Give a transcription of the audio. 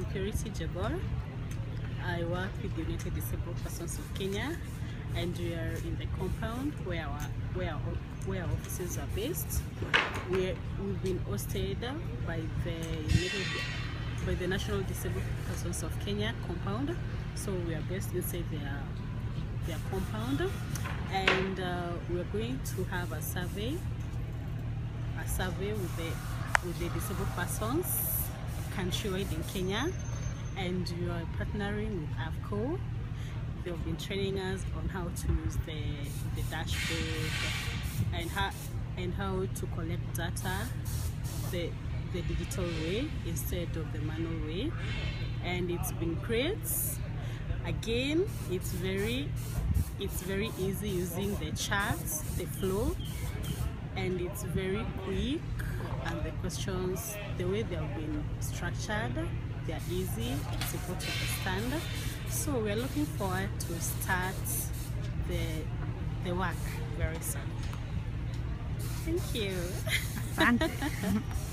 I'm Purity Jabor. I work with the United Disabled Persons of Kenya and we are in the compound where our, where our, where our offices are based. we we've been hosted by the United, by the National Disabled Persons of Kenya compound. So we are based inside their, their compound and uh, we're going to have a survey a survey with the with the disabled persons countrywide in Kenya and we are partnering with Akvo. They've been training us on how to use the, the dashboard and how and how to collect data the the digital way instead of the manual way. And it's been great. Again it's very it's very easy using the charts the flow and it's very quick and the questions the way they have been structured they are easy and simple to understand so we're looking forward to start the the work. Very soon. Thank you.